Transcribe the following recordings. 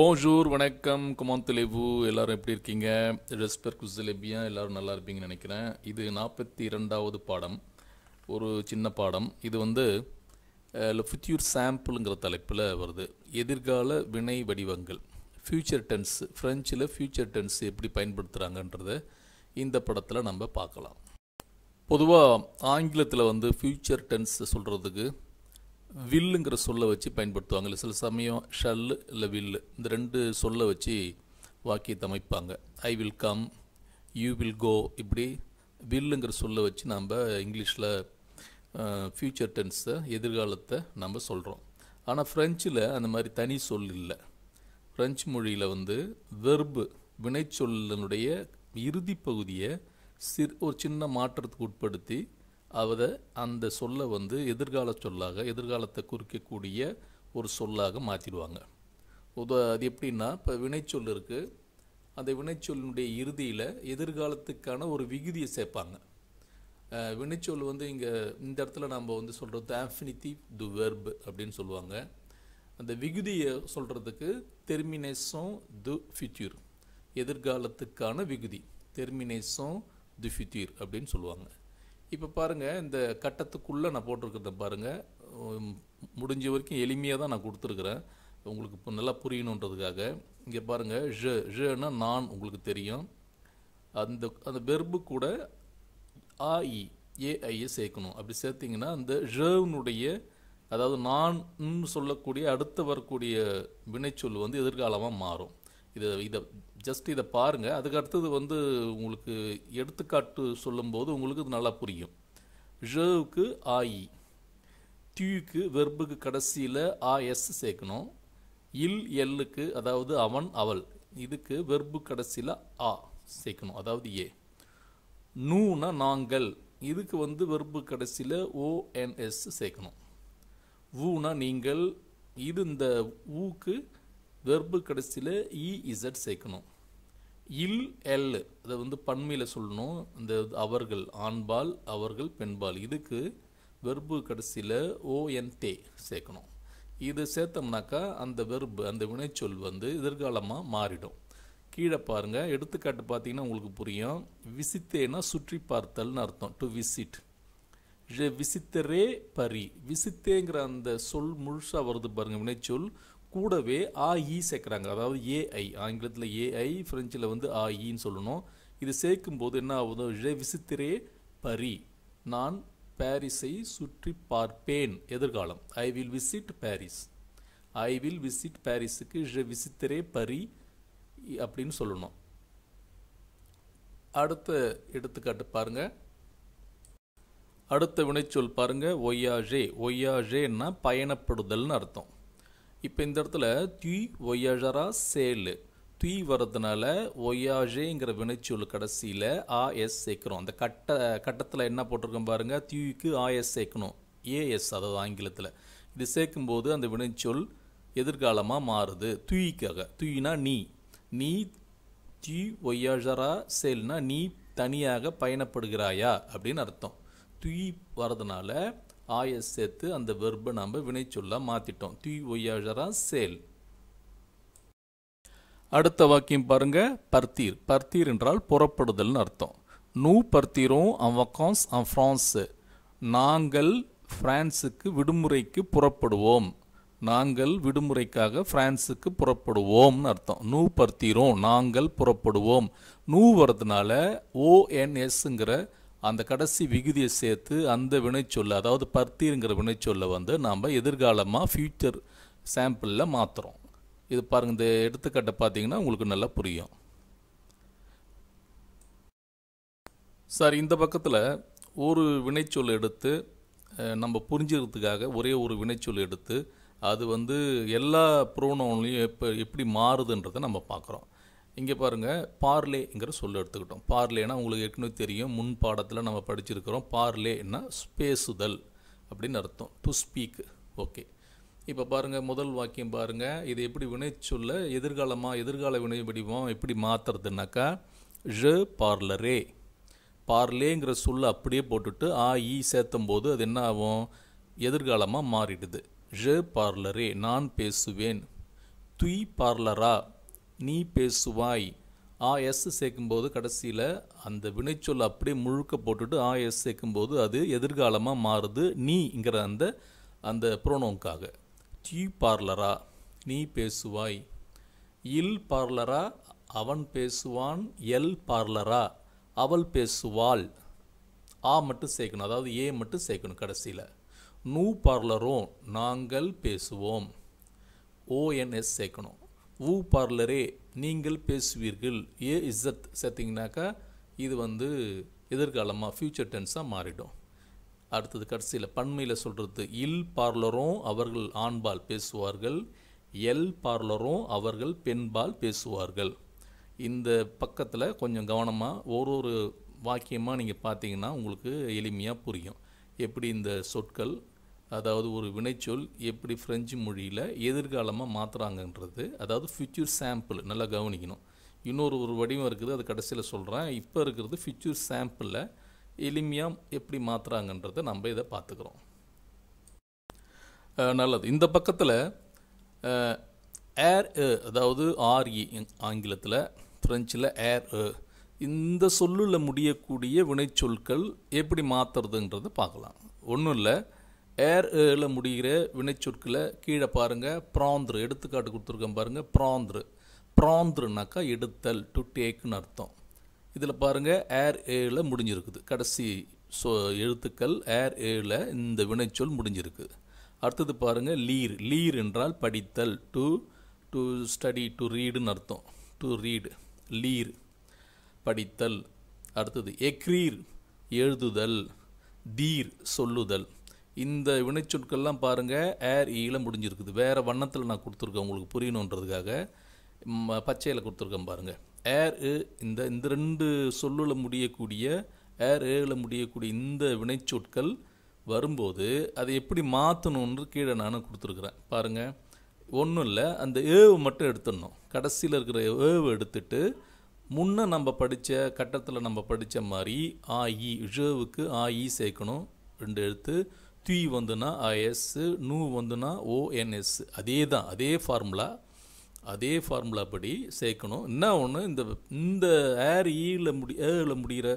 Bonjour வணக்கம். குமான் எல்லோரும் எல்லாரும் எப்படி இருக்கீங்க? ரெஸ்பெர் குசலெபியா எல்லாரும் நல்லா இருப்பீங்கன்னு நினைக்கிறேன். இது நாற்பத்தி இரண்டாவது பாடம். ஒரு சின்ன பாடம். இது வந்து ஃபியூச்சர் சாம்பிளுங்கிற தலைப்பில் வருது. எதிர்கால வினை வடிவங்கள். ஃப்யூச்சர் டென்ஸ் ஃப்ரெஞ்சில் ஃப்யூச்சர் டென்ஸ் எப்படி பயன்படுத்துகிறாங்கன்றத இந்த படத்தில் நம்ம பார்க்கலாம். பொதுவாக ஆங்கிலத்தில் வந்து ஃப்யூச்சர் டென்ஸ் சொல்கிறதுக்கு வில்லுங்கிற சொல்லை வச்சு பயன்படுத்துவாங்க. இல்லை சில சமயம் ஷல்லு இல்லை வில்லு இந்த ரெண்டு சொல்லை வச்சு வாக்கியத்தை அமைப்பாங்க. I will come you will go இப்படி வில்லுங்கிற சொல்லை வச்சு நம்ம இங்கிலீஷில் ஃப்யூச்சர் டென்ஸை எதிர்காலத்தை நம்ம சொல்கிறோம் ஆனால் ஃப்ரெஞ்சில் அந்த மாதிரி தனி சொல் இல்லை. ஃப்ரெஞ்சு மொழியில் வந்து வெர்பு வினைச்சொல்லினுடைய இறுதி பகுதியை சிறு ஒரு சின்ன மாற்றத்துக்கு உட்படுத்தி அதை அந்த சொல்லை வந்து எதிர்கால சொல்லாக எதிர்காலத்தை குறிக்கக்கூடிய ஒரு சொல்லாக மாற்றிடுவாங்க உத அது எப்படின்னா இப்போ வினைச்சொல் இருக்குது அந்த வினைச்சொல்லினுடைய இறுதியில் எதிர்காலத்துக்கான ஒரு விகுதியை சேர்ப்பாங்க. வினைச்சொல் வந்து இங்கே இந்த இடத்துல நம்ம வந்து சொல்கிறது ஆஃபினிட்டிவ் டு வெர்ப் அப்படின்னு சொல்லுவாங்க. அந்த விகுதியை சொல்கிறதுக்கு தெர்மினேஷன் து ஃபியூச்சர். எதிர்காலத்துக்கான விகுதி. தெர்மினேஷன் து ஃபியூச்சர் அப்படின்னு சொல்லுவாங்க. இப்போ பாருங்கள் இந்த கட்டத்துக்குள்ளே நான் போட்டிருக்கிறத பாருங்கள் முடிஞ்ச வரைக்கும் எளிமையாக தான் நான் கொடுத்துருக்குறேன். உங்களுக்கு இப்போ நல்லா புரியணுன்றதுக்காக. இங்கே பாருங்கள் ஷ ஷன்னா நான் உங்களுக்கு தெரியும். அந்த அந்த வெர்பு கூட ஆஇ ஏஐயை சேர்க்கணும். அப்படி சேர்த்திங்கன்னா அந்த ழனுடைய அதாவது நான் சொல்லக்கூடிய அடுத்து வரக்கூடிய வினைச்சொல் வந்து எதிர்காலமாக மாறும். இதை இதை ஜஸ்ட் இதை பாருங்கள் அதுக்கு அடுத்தது வந்து உங்களுக்கு எடுத்துக்காட்டு சொல்லும்போது உங்களுக்கு இது நல்லா புரியும். ழவுக்கு ஆஇ டியூக்கு வெர்புக்கு கடைசியில் ஆஎஸ் சேர்க்கணும். இல் எல்லுக்கு அதாவது அவன் அவள். இதுக்கு வெர்பு கடைசியில் ஆ சேர்க்கணும் அதாவது ஏ நூனா நாங்கள். இதுக்கு வந்து வெர்பு கடைசியில் ஓஎன்எஸ் சேர்க்கணும். ஊனா நீங்கள். இது இந்த ஊக்கு வெர்பு கடைசியில் இஇசட் e, சேர்க்கணும். இல் எல் அதை வந்து பன்மையில் சொல்லணும். இந்த அவர்கள் ஆண்பால் அவர்கள் பெண்பால். இதுக்கு வெர்பு கடைசியில் ஓஎன்டே சேர்க்கணும். இது சேர்த்தோம்னாக்கா அந்த வெர்பு அந்த வினைச்சொல் வந்து எதிர்காலமாக மாறிடும். கீழே பாருங்கள் எடுத்துக்காட்டு பார்த்தீங்கன்னா உங்களுக்கு புரியும். விசித்தேனா சுற்றி பார்த்தல்னு அர்த்தம். டு விசிட் விசித்தரே பரி விசித்தேங்கிற அந்த சொல் முழுசாக வருது பாருங்கள் வினைச்சொல். கூடவே ஆஇ சேர்க்குறாங்க. அதாவது ஏஐ ஆங்கிலத்தில் ஏஐ ஃப்ரெஞ்சில் வந்து ஆஇன்னு சொல்லணும். இது சேர்க்கும்போது என்ன ஆகுது? Je விசித்திரே பரி நான் பாரிஸை சுற்றி பார்ப்பேன். எதிர்காலம். I will visit Paris I will visit பாரிஸுக்கு je விசித்திரே பரி அப்படின்னு சொல்லணும். அடுத்த எடுத்துக்காட்டு பாருங்க. அடுத்த வினைச்சொல் பாருங்க. ஒய்யாஜே ஒய்யாஜேன்னா பயணப்படுதல்னு அர்த்தம். இப்போ இந்த இடத்துல துய் ஒய்யாஜரா சேலு துய் வர்றதுனால ஒய்யாஜேங்கிற வினைச்சொல் கடைசியில் ஆஎஸ் சேர்க்குறோம். அந்த கட்ட கட்டத்தில் என்ன போட்டிருக்கோம் பாருங்கள் தியூக்கு ஆஎஸ் சேர்க்கணும். ஏஎஸ் அதாவது ஆங்கிலத்தில். இது சேர்க்கும்போது அந்த வினைச்சொல் எதிர்காலமாக மாறுது. துயிக்காக துயினா நீ. நீ தி ஒய்யாஜரா சேல்னா நீ தனியாக பயணப்படுகிறாயா அப்படின்னு அர்த்தம். துய் வரதுனால ஆயஸ் சேர்த்து அந்த வெர்பை நம்ம வினைச்சொல்லாக மாற்றிட்டோம் தி ஒய்யாஜரா சேல். அடுத்த வாக்கியம் பாருங்க பர்த்தீர். பர்த்தீர் என்றால் புறப்படுதல்னு அர்த்தம். நூ பர்த்தீரும் அவக்கான்ஸ் vacances ஃப்ரான்ஸு நாங்கள் ஃப்ரான்ஸுக்கு விடுமுறைக்கு புறப்படுவோம். நாங்கள் விடுமுறைக்காக ஃப்ரான்ஸுக்கு புறப்படுவோம்னு அர்த்தம். நூ பர்த்தீரும் நாங்கள் புறப்படுவோம். நூ வர்றதுனால ஓஎன்எஸ்ங்கிற அந்த கடைசி விகுதியை சேர்த்து அந்த வினைச்சொல்லை அதாவது பர்த்திங்கிற வினைச்சொல்லை வந்து நாம் எதிர்காலமாக ஃப்யூச்சர் சாம்பிளில் மாற்றுறோம் இது பாருங்கள் இந்த எடுத்துக்காட்டை பார்த்தீங்கன்னா உங்களுக்கு நல்லா புரியும். சார் இந்த பக்கத்தில் ஒரு வினைச்சொல் எடுத்து நம்ம புரிஞ்சுக்கிறதுக்காக ஒரே ஒரு வினைச்சொல் எடுத்து அது வந்து எல்லா ப்ரோனோன்லையும் எப்போ எப்படி மாறுதுன்றதை நம்ம பார்க்குறோம். இங்கே பாருங்கள் பார்லேங்கிற சொல்ல எடுத்துக்கிட்டோம். பார்லேனா உங்களுக்கு ஏற்கனவே தெரியும் முன் பாடத்தில் நம்ம படிச்சிருக்கிறோம் பார்லேன்னா பேசுதல் அப்படின்னு அர்த்தம். டு ஸ்பீக் ஓகே இப்போ பாருங்கள் முதல் வாக்கியம் பாருங்கள் இது எப்படி வினைச்சொல்ல எதிர்காலமாக எதிர்கால வினை வடிவம் எப்படி மாற்றுறதுனாக்கா je பார்லரே பார்லேங்கிற சொல்ல அப்படியே போட்டுட்டு ஆ ஈ சேர்த்தும் போது அது என்ன ஆகும்? எதிர்காலமாக மாறிடுது. Je பார்லரே நான் பேசுவேன். துய் பார்லரா. நீ பேசுவாய். ஆ எஸ் சேர்க்கும்போது கடைசியில் அந்த வினைச்சொல் அப்படியே முழுக்க போட்டுட்டு ஆ எஸ் சேர்க்கும்போது அது எதிர்காலமாக மாறுது. நீங்கிற அந்த அந்த ப்ரோனோங்காக டி பார்லரா நீ பேசுவாய். இல் பார்லரா அவன் பேசுவான். எல் பார்லரா அவள் பேசுவாள். ஆ மட்டும் சேர்க்கணும். அதாவது ஏ மட்டும் சேர்க்கணும் கடைசியில். நூ பார்லரும் நாங்கள் பேசுவோம். ஓஎன்எஸ் சேர்க்கணும். ஊ பார்லரே நீங்கள் பேசுவீர்கள். ஏ இஸ்ஸத் சேர்த்திங்கனாக்கா இது வந்து எதிர்காலமாக ஃப்யூச்சர் டென்ஸாக மாறிடும். அடுத்தது கடைசியில் பன்மையில் சொல்கிறது இல் பார்லரும் அவர்கள் ஆண்பால் பேசுவார்கள் எல் பார்லரும் அவர்கள் பெண்பால் பேசுவார்கள். இந்த பக்கத்தில் கொஞ்சம் கவனமாக ஒரு ஒரு வாக்கியமாக நீங்கள் பார்த்தீங்கன்னா உங்களுக்கு எளிமையாக புரியும். எப்படி இந்த சொற்கள் அதாவது ஒரு வினைச்சொல் எப்படி ஃப்ரெஞ்சு மொழியில் எதிர்காலமாக மாற்றுறாங்கன்றது அதாவது ஃபியூச்சர் சாம்பிள் நல்லா கவனிக்கணும். இன்னொரு ஒரு வடிவம் இருக்குது அது கடைசியில் சொல்கிறேன் இப்போ இருக்கிறது ஃபியூச்சர் சாம்பிளில் எளிமையாக எப்படி மாற்றுறாங்கன்றதை நம்ம இதை பார்த்துக்கிறோம். நல்லது. இந்த பக்கத்தில் ஏர் அதாவது ஆர்இ ஆங்கிலத்தில் ஃப்ரெஞ்சில் ஏர் இந்த சொல்லில் முடியக்கூடிய வினைச்சொற்கள் எப்படி மாற்றுறதுன்றதை பார்க்கலாம். ஒன்றும் இல்லை ஏர் ஏல முடிகிற வினைச்சொற்களை கீழே பாருங்கள் ப்ராந்த்ரு எடுத்துக்காட்டு கொடுத்துருக்கேன் பாருங்கள் ப்ராந்த்ரு. ப்ராந்த்ருனாக்கா எடுத்தல் டு டேக்குன்னு அர்த்தம். இதில் பாருங்கள் ஏர் ஏல முடிஞ்சிருக்குது. கடைசி சொ எழுத்துக்கள் ஏர் ஏல இந்த வினைச்சொல் முடிஞ்சிருக்கு. அடுத்தது பாருங்கள் லீர். லீர் என்றால் படித்தல் டு டு ஸ்டடி டு ரீடுன்னு அர்த்தம். டு ரீடு லீர். படித்தல். அடுத்தது எக்ரீர். எழுதுதல். தீர். சொல்லுதல். இந்த வினைச்சொற்கள்லாம் பாருங்கள் ஏர் ஈல e முடிஞ்சிருக்குது. வேறு வண்ணத்தில் நான் கொடுத்துருக்கேன் உங்களுக்கு புரியணுன்றதுக்காக. ம- பச்சையில் கொடுத்துருக்கேன் பாருங்கள் ஏர் ஏ e, இந்த இந்த ரெண்டு சொல்லில் முடியக்கூடிய ஏர் ஏல e முடியக்கூடிய இந்த வினைச்சொற்கள் வரும்போது அதை எப்படி மாற்றணுன்னு கீழே நான் கொடுத்துருக்குறேன். பாருங்கள் ஒன்றும் இல்லை அந்த ஏவை மட்டும் எடுத்துடணும். கடைசியில் இருக்கிற ஏவை எடுத்துட்டு முன்னே நம்ம படித்த கட்டத்தில் நம்ம படித்த மாதிரி ஆஇ இழவுக்கு ஆஇ சேர்க்கணும். ரெண்டு எழுத்து. தி வந்துன்னா ஐஎஸ் நூ வந்துன்னா ஓஎன்எஸ் அதே தான் அதே ஃபார்முலா அதே ஃபார்முலா படி சேர்க்கணும். என்ன ஒன்று இந்த இந்த ஏர் ஈயில் முடி ஏல முடிகிற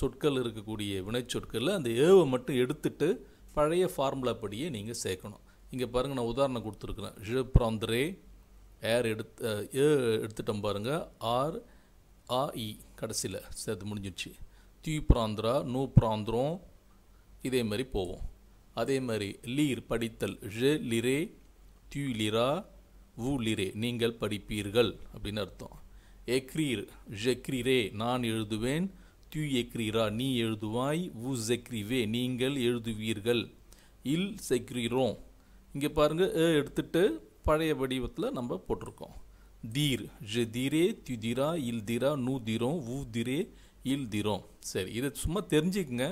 சொற்கள் இருக்கக்கூடிய வினைச்சொற்களில் அந்த ஏவை மட்டும் எடுத்துட்டு பழைய ஃபார்முலா படியே நீங்கள் சேர்க்கணும். இங்கே பாருங்கள் நான் உதாரணம் கொடுத்துருக்குறேன். ழ பிராந்திரே ஏர் எடுத்து ஏ எடுத்துட்டோம் பாருங்கள் ஆர் ஆ இ கடைசியில் சேர்த்து முடிஞ்சிடுச்சு. தீ பிராந்திரா நூ பிராந்திரம் இதே மாதிரி போவோம் அதே மாதிரி லீர் படித்தல் ழ லிரே தியூ லிரா வு லிரே நீங்கள் படிப்பீர்கள் அப்படின்னு அர்த்தம். எக்ரீர் ஜெக்ரிரே நான் எழுதுவேன் தியூ எக்ரீரா நீ எழுதுவாய் வு ஜெக்ரிவே நீங்கள் எழுதுவீர்கள். இல் செக்ரிரோம் இங்கே பாருங்கள் ஏ எடுத்துட்டு பழைய வடிவத்தில் நம்ம போட்டிருக்கோம். தீர் ஜெ தீரே தி திரா இல் திரா நூ திரோம் ஊ திரே இல் திரோம் சரி இதை சும்மா தெரிஞ்சுக்கங்க.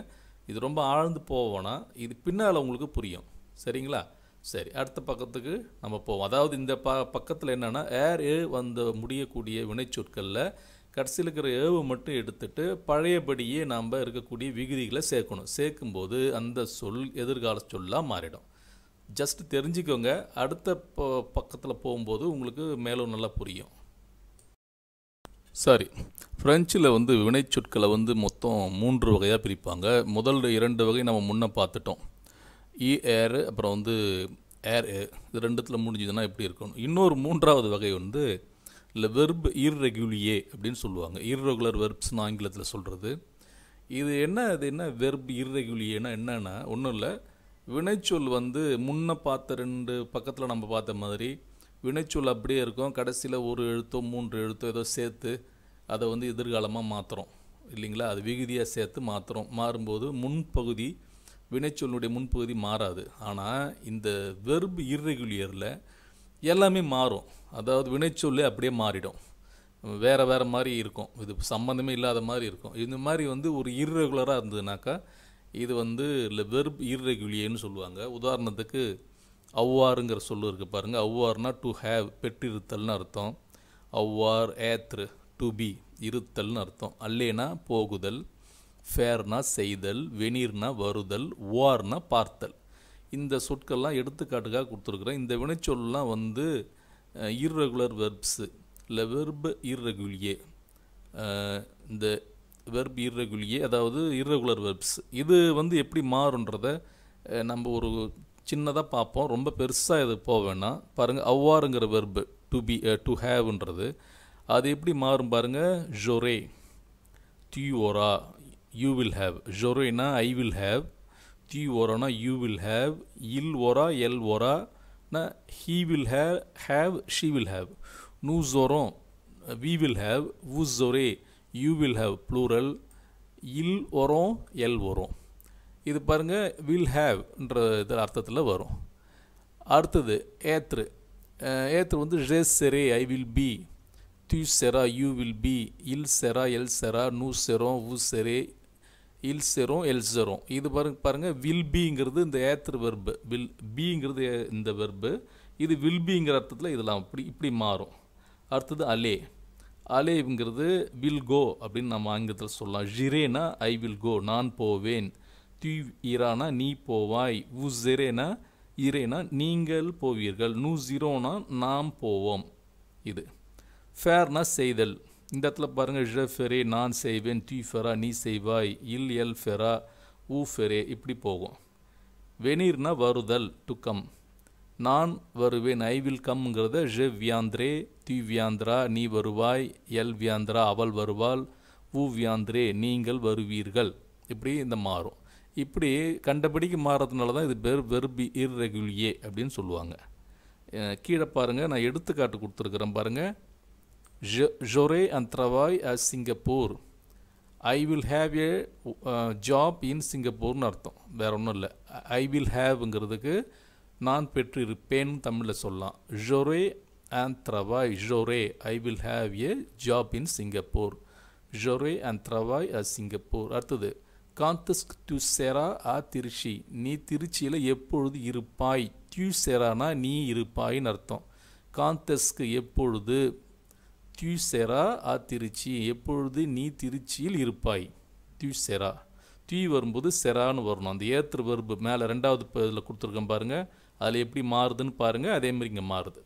இது ரொம்ப ஆழ்ந்து போவோனா இது பின்னால் உங்களுக்கு புரியும். சரிங்களா? சரி அடுத்த பக்கத்துக்கு நம்ம போவோம். அதாவது இந்த ப பக்கத்தில் என்னென்னா ஏர் ஏ வந்த முடியக்கூடிய வினைச்சொற்களில் கடைசியில் இருக்கிற ஏவு மட்டும் எடுத்துட்டு பழையபடியே நாம் இருக்கக்கூடிய விகுதிகளை சேர்க்கணும். சேர்க்கும்போது அந்த சொல் எதிர்கால சொல்லாக மாறிடும். ஜஸ்ட் தெரிஞ்சுக்கோங்க. அடுத்த ப- பக்கத்தில் போகும்போது உங்களுக்கு மேலும் நல்லா புரியும். சரி. ஃப்ரெஞ்சில் வந்து வினைச்சொற்களை வந்து மொத்தம் மூன்று வகையாக பிரிப்பாங்க. முதல் இரண்டு வகை நம்ம முன்னே பார்த்துட்டோம். E, இ ஏர் அப்புறம் வந்து ஏர் இது ரெண்டுத்தில் முடிஞ்சதுன்னா எப்படி இருக்கணும்? இன்னொரு மூன்றாவது வகை வந்து இல்லை வெர்ப் இர்ரெகுலியே அப்படின்னு சொல்லுவாங்க. இர்ரெகுலர் வெர்ப்ஸ்னு ஆங்கிலத்தில் சொல்கிறது இது என்ன இது என்ன வெர்ப் இர்ரெகுலியேனா என்னென்னா ஒன்றும் இல்லை. வினைச்சொல் வந்து முன்ன பார்த்த ரெண்டு பக்கத்தில் நம்ம பார்த்த மாதிரி வினைச்சொல் அப்படியே இருக்கும். கடைசியில் ஒரு எழுத்தோ மூன்று எழுத்தோ ஏதோ சேர்த்து அதை வந்து எதிர்காலமாக மாற்றுறோம் இல்லைங்களா? அது விகுதியாக சேர்த்து மாற்றுறோம் மாறும்போது முன்பகுதி வினைச்சொல்லுடைய முன்பகுதி மாறாது. ஆனால் இந்த வெர்ப் இர்ரெகுலியரில் எல்லாமே மாறும். அதாவது வினைச்சொல்லே அப்படியே மாறிடும். வேறு வேறு மாதிரி இருக்கும். இது சம்மந்தமே இல்லாத மாதிரி இருக்கும். இந்த மாதிரி வந்து ஒரு இர்ரெகுலராக இருந்ததுனாக்கா இது வந்து வெர்ப் இர்ரெகுலியர்னு சொல்லுவாங்க. உதாரணத்துக்கு அவ்வாறுங்கிற சொல்லு இருக்குது பாருங்க. அவ்வாறுனா டு ஹேவ் பெற்றிருத்தல்னு அர்த்தம். அவ்வார் ஏத்ரு டு பி இருத்தல்னு அர்த்தம். அல்லேனா போகுதல் ஃபேர்னா செய்தல் வெநீர்னா வருதல் ஓர்னா பார்த்தல். இந்த சொற்கள்லாம் எடுத்துக்காட்டுக்காக கொடுத்துருக்குறேன் இந்த வினைச்சொல்லாம் வந்து இர்ரெகுலர் வெர்ப்ஸு இல்லை வெர்பு இர்ரெகுலியே இந்த வெர்ப் இர்ரெகுலியே அதாவது இர்ரெகுலர் வெர்ப்ஸ் இது வந்து எப்படி மாறுன்றத நம்ம ஒரு சின்னதாக பார்ப்போம். ரொம்ப பெருசாக இது போக வேணாம். பாருங்கள் அவ்வாறுங்கிற வெர்பு டு பி டு ஹேவ்ன்றது அது எப்படி மாறும் பாருங்கள் ஜொரே தியூஓரா ஓரா யூ வில் ஹேவ் ஜொரேனா ஐ வில் ஹேவ் டி ஓரானா யூ வில் ஹேவ் இல் ஓரா எல் ஓரா he will have have she will have நூ nous we will have have. ஜொரே யூ வில் ஹேவ் ப்ளூரல் இல் ஒரோம் எல் ஒரோம் இது பாருங்கள் வில் ஹேவ்ன்ற இது அர்த்தத்தில் வரும். அடுத்தது ஏத்ரு. ஏத்ரு வந்து je செரே ஐ வில் பி tu செரா யூ வில் பி இல் செரா எல் செரா நூ serons உ செரே இல் செரும் எல் செரோம் இது பாருங்க பாருங்க வில் பிங்கிறது இந்த ஏத்ரு வெர்பு வில் பிங்கிறது இந்த வெர்பு இது வில் பிங்கிற அர்த்தத்தில் இதெல்லாம் இப்படி இப்படி மாறும். அடுத்தது அலே அலேங்கிறது வில் கோ அப்படின்னு நம்ம ஆங்கிலத்தில் சொல்லலாம். ஜிரேனா ஐ வில் கோ நான் போவேன். தீவ் இரானா நீ போவாய் உ ஜெரேனா இரேனா நீங்கள் போவீர்கள் நூ ஜீரோனா நாம் போவோம். இது. ஃபேர்னா செய்தல். இந்த இடத்துல பாருங்கள் ழ ஃபெரே நான் செய்வேன் தீ ஃபெரா நீ செய்வாய் இல் எல் ஃபெரா ஊ ஃபெரே இப்படி போகும். வெனீர்னா வருதல் டு கம் நான் வருவேன் ஐ வில் கம்ங்கிறத ழ வியாந்திரே தி வியாந்திரா நீ வருவாய் எல் வியாந்திரா அவள் வருவாள் ஊ வியாந்திரே நீங்கள் வருவீர்கள். இப்படி இந்த மாறும். இப்படி கண்டபடிக்கு மாறதுனால தான் இது பெர் வெர்பி இர்ரெகுலியே அப்படின்னு சொல்லுவாங்க. கீழே பாருங்கள் நான் எடுத்துக்காட்டு கொடுத்துருக்குறேன் பாருங்கள் Je, j'aurai un travail Singapore I will have a job in சிங்கப்பூர்னு அர்த்தம். வேற ஒன்றும் இல்லை. ஐ வில் ஹேவ்ங்கிறதுக்கு நான் பெற்றிருப்பேன் தமிழில் சொல்லலாம். ஜொரே அண்ட் த்ரவாய் ஜொரே I will have a job in Singapore ஜொரே அண்ட் த்ரவாய் அ சிங்கப்பூர் அடுத்தது காந்தஸ்க் டு செரா ஆ திருச்சி நீ திருச்சியில் எப்பொழுது இருப்பாய்? டியூ செரானா நீ இருப்பாயின்னு அர்த்தம். காந்தஸ்க்கு எப்பொழுது? டியூ செரா ஆ திருச்சி. எப்பொழுது நீ திருச்சியில் இருப்பாய்? டியூ செரா டியூ வரும்போது செரான்னு வரணும். அந்த ஏற்று வரும்பு மேலே ரெண்டாவது இதில் கொடுத்துருக்கேன் பாருங்கள் அதில் எப்படி மாறுதுன்னு பாருங்கள் அதே மாதிரி இங்கே மாறுது.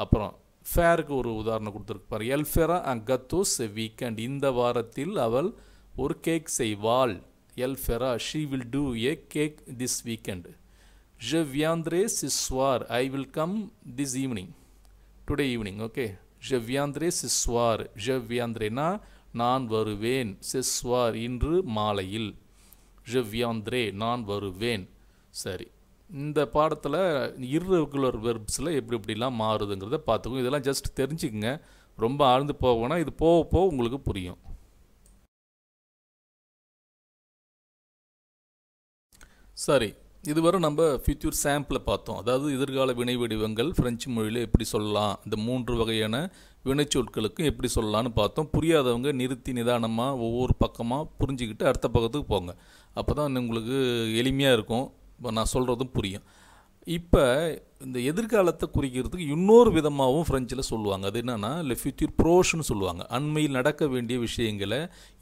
அப்புறம் ஃபேருக்கு ஒரு உதாரணம் கொடுத்துருக்கு பாருங்கள் எல்ஃபெரா அண்ட் கத்தோஸ் வீக்கெண்ட். இந்த வாரத்தில் அவள் ஒரு கேக் செய்வாள். எல்ஃபெரா she will do a cake this weekend Je viendrai ce soir. I will come this evening. Today evening, okay. Je viendrai ce soir. Je viendrai-na நான் வருவேன் ce இன்று மாலையில் je viendrai நான் வருவேன் சரி இந்த பாடத்தில் இர்ரெகுலர் வெர்ப்ஸில் எப்படி எப்படிலாம் மாறுதுங்கிறத பார்த்துக்கோங்க இதெல்லாம் ஜஸ்ட் தெரிஞ்சுக்கங்க ரொம்ப ஆழ்ந்து போகணும் இது போக போக உங்களுக்கு புரியும் சரி இதுவரை நம்ம ஃபியூச்சர் சாம்பிளை பார்த்தோம். அதாவது எதிர்கால வினை வடிவங்கள் ஃப்ரெஞ்சு மொழியில் எப்படி சொல்லலாம் இந்த மூன்று வகையான வினைச்சொற்களுக்கும் எப்படி சொல்லலாம்னு பார்த்தோம். புரியாதவங்க நிறுத்தி நிதானமாக ஒவ்வொரு பக்கமாக புரிஞ்சுக்கிட்டு அடுத்த பக்கத்துக்கு போங்க. அப்போ தான் உங்களுக்கு எளிமையாக இருக்கும். இப்போ நான் சொல்கிறதும் புரியும். இப்போ இந்த எதிர்காலத்தை குறிக்கிறதுக்கு இன்னொரு விதமாகவும் ஃப்ரெஞ்சில் சொல்லுவாங்க. அது என்னென்னா இல்லை ஃபியூச்சர் ப்ரோஷ்னு சொல்லுவாங்க. அண்மையில் நடக்க வேண்டிய விஷயங்களை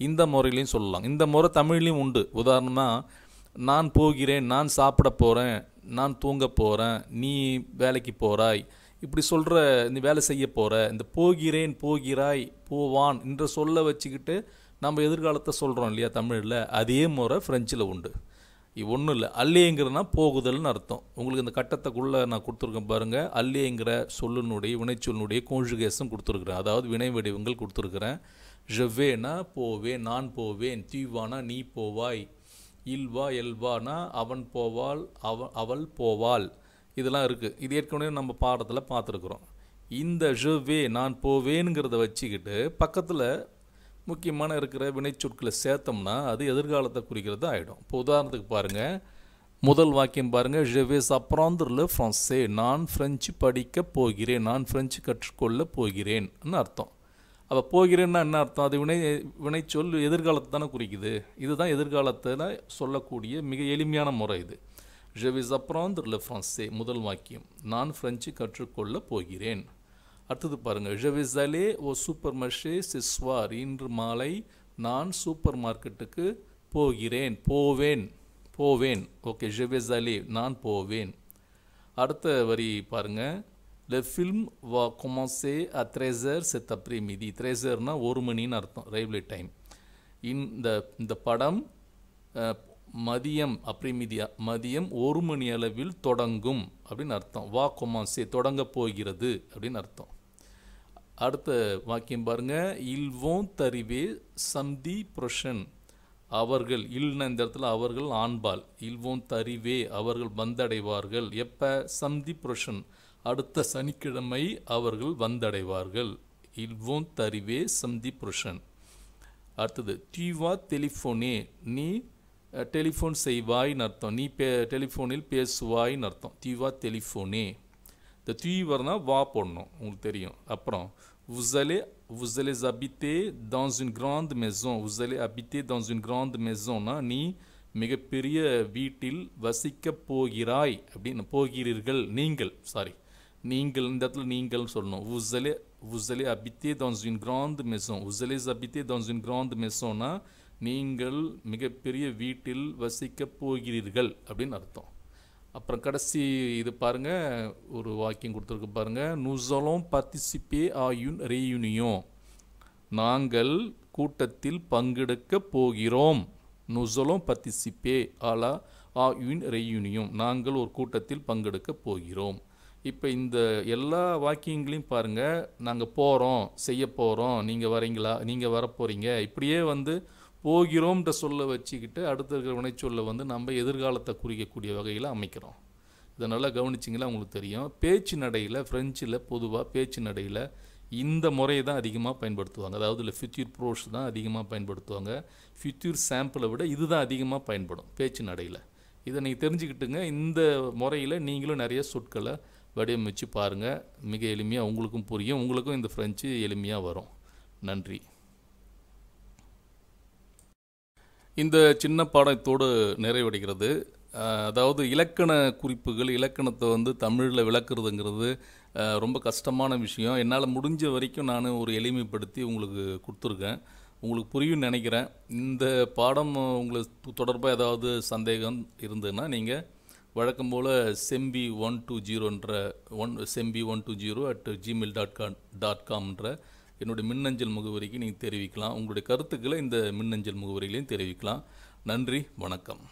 இந்த முறையிலையும் சொல்லலாம். இந்த முறை தமிழ்லையும் உண்டு. உதாரணமாக நான் போகிறேன் நான் சாப்பிட போகிறேன் நான் தூங்க போகிறேன் நீ வேலைக்கு போகிறாய் இப்படி சொல்கிற நீ வேலை செய்ய போகிற இந்த போகிறேன் போகிறாய் போவான் என்ற சொல்ல வச்சுக்கிட்டு நம்ம எதிர்காலத்தை சொல்கிறோம் இல்லையா தமிழில்? அதே முறை ஃப்ரெஞ்சில் உண்டு. ஒன்றும் இல்லை. அல்லேங்கிறதுனா போகுதல்னு அர்த்தம். உங்களுக்கு இந்த கட்டத்துக்குள்ளே நான் கொடுத்துருக்கேன் பாருங்கள் அல்லேங்கிற சொல்லினுடைய வினைச்சொல்லுடைய கோஞ்சுகேஷன் கொடுத்துருக்குறேன். அதாவது வினை வடிவங்கள் கொடுத்துருக்குறேன். ஜவ்வேனா போவேன் நான் போவேன் தீவானா நீ போவாய். இல்வா எல்வானா அவன் போவாள் அவ அவள் போவாள். இதெல்லாம் இருக்குது இது ஏற்கனவே நம்ம பாடத்தில் பார்த்துருக்குறோம். இந்த ஜவ்வே நான் போவேனுங்கிறத வச்சுக்கிட்டு பக்கத்தில் முக்கியமான இருக்கிற வினைச்சொற்களை சேர்த்தோம்னா அது எதிர்காலத்தை குறிக்கிறது ஆகிடும் இப்போ உதாரணத்துக்கு பாருங்கள் முதல் வாக்கியம் பாருங்கள் ஜெவேஸ் அப்ராந்தரில் ஃப்ரான்ஸே நான் ஃப்ரெஞ்சு படிக்க போகிறேன். நான் ஃப்ரெஞ்சு கற்றுக்கொள்ள போகிறேன்னு அர்த்தம். அப்போ போகிறேன்னா என்ன அர்த்தம்? அது வினை வினைச்சொல் எதிர்காலத்தை தானே குறிக்குது. இதுதான் எதிர்காலத்தில் சொல்லக்கூடிய மிக எளிமையான முறை இது. ஜெவிஸ் அப்ராந்தரில் ஃப்ரான்ஸே முதல் வாக்கியம். நான் ஃப்ரெஞ்சு கற்றுக்கொள்ள போகிறேன். அடுத்தது பாருங்கள் ஜெவிஸ் அலே ஓ சூப்பர் மர்ஷே சிஸ்வார் இன்று மாலை நான் சூப்பர் மார்க்கெட்டுக்கு போகிறேன். போவேன். போவேன். ஓகே ஜெவிஸ் அலே நான் போவேன். அடுத்த வரி பாருங்கள் Le film va commencer à 13h cet après-midi. 13h ஒரு மணின்னு அர்த்தம் ரயில்வே டைம் இந்த இந்த படம் மதியம் அப்ரிமிதியா மதியம் ஒரு மணி அளவில் தொடங்கும் அப்படின்னு அர்த்தம். வா கொமான்சே தொடங்க போகிறது அப்படின்னு அர்த்தம். அடுத்த வாக்கியம் பாருங்க. இல்வோன் தரிவே சந்தி புருஷன். அவர்கள் இல்னா இந்த இடத்துல அவர்கள் ஆண்பால். இல்வோன் தரிவே அவர்கள் வந்தடைவார்கள். எப்ப? சந்தி புருஷன். அடுத்த சனிக்கிழமை அவர்கள் வந்தடைவார்கள். இல்வோன் தரிவே சந்தி புருஷன். அடுத்தது டிவா டெலிஃபோனே. நீ டெலிஃபோன் செய்வாய்னு அர்த்தம். நீ பே டெலிஃபோனில் பேசுவாய்னு அர்த்தம். டிவா டெலிஃபோனே. இந்த தீவர்னா வா போடணும் உங்களுக்கு தெரியும். அப்புறம் உசலே allez vous allez habiter dans une grande maison. vous allez habiter dans une grande maisonனா நீ மிகப்பெரிய வீட்டில் வசிக்கப் போகிறாய் அப்படின்னு போகிறீர்கள் நீங்கள் சாரி நீங்கள் இந்த இடத்துல நீங்கள்னு சொல்லணும் vous உசலே vous allez habiter dans une grande maison vous allez habiter dans நீங்கள் மிகப்பெரிய வீட்டில் வசிக்கப் போகிறீர்கள் அப்படின்னு அர்த்தம் அப்புறம் கடைசி இது பாருங்கள் ஒரு வாக்கியம் கொடுத்துருக்கு பாருங்கள் நுசலும் பார்ட்டிசிபே ஆயுன் ரீயூனியோ நாங்கள் கூட்டத்தில் பங்கெடுக்க போகிறோம் நுசலும் பார்ட்டிசிபே ஆலா ஆ யூன் ரீயூனியும் நாங்கள் ஒரு கூட்டத்தில் பங்கெடுக்க போகிறோம் இப்போ இந்த எல்லா வாக்கியங்களையும் பாருங்கள் நாங்கள் போகிறோம் செய்ய போகிறோம் நீங்கள் வரீங்களா நீங்கள் வரப்போகிறீங்க இப்படியே வந்து போகிறோம்ன்ற சொல்ல வச்சுக்கிட்டு அடுத்த இருக்கிற வினைச்சொல்லை வந்து நம்ம எதிர்காலத்தை குறிக்கக்கூடிய வகையில் அமைக்கிறோம். இதை நல்லா கவனிச்சிங்களா உங்களுக்கு தெரியும். பேச்சு நடையில் ஃப்ரெஞ்சில் பொதுவாக பேச்சு நடையில் இந்த முறையை தான் அதிகமாக பயன்படுத்துவாங்க. அதாவது இல்லை ஃபியூச்சர் ப்ரோஸ் தான் அதிகமாக பயன்படுத்துவாங்க. ஃபியூச்சர் சாம்பிளை விட இது தான் அதிகமாக பயன்படும் பேச்சு நடையில். இதை நீங்கள் தெரிஞ்சுக்கிட்டுங்க. இந்த முறையில் நீங்களும் நிறைய சொற்களை வடிவமைச்சு பாருங்கள் மிக எளிமையாக உங்களுக்கும் புரியும். உங்களுக்கும் இந்த ஃப்ரெஞ்சு எளிமையாக வரும். நன்றி. இந்த சின்ன பாடத்தோடு நிறைவடைகிறது. அதாவது இலக்கண குறிப்புகள் இலக்கணத்தை வந்து தமிழில் விளக்குறதுங்கிறது ரொம்ப கஷ்டமான விஷயம். என்னால் முடிஞ்ச வரைக்கும் நான் ஒரு எளிமைப்படுத்தி உங்களுக்கு கொடுத்துருக்கேன். உங்களுக்கு புரியும்னு நினைக்கிறேன். இந்த பாடம் உங்களுக்கு தொடர்பாக ஏதாவது சந்தேகம் இருந்ததுன்னா நீங்கள் வழக்கம் போல் Sembi one two ஜீரோன்ற one Sembi one two zero at Gmail dot com dot காம்ன்ற என்னுடைய மின்னஞ்சல் முகவரிக்கு நீங்கள் தெரிவிக்கலாம். உங்களுடைய கருத்துக்களை இந்த மின்னஞ்சல் முகவரியிலையும் தெரிவிக்கலாம். நன்றி வணக்கம்.